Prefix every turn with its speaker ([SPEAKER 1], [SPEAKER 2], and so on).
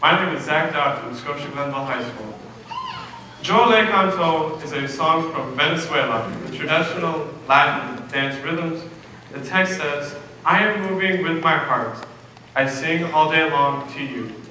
[SPEAKER 1] My name is Zach Dodd from Scotia Glenville High School. Yo Le Canto is a song from Venezuela, with traditional Latin dance rhythms. The text says, I am moving with my heart. I sing all day long to you.